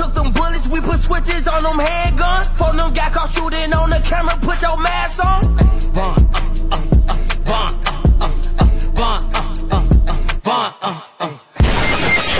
took them bullets, we put switches on them handguns. Phone them got caught shooting on the camera, put your mask on. Von, uh, uh, uh, Von, uh, uh, uh, uh, uh, uh, uh.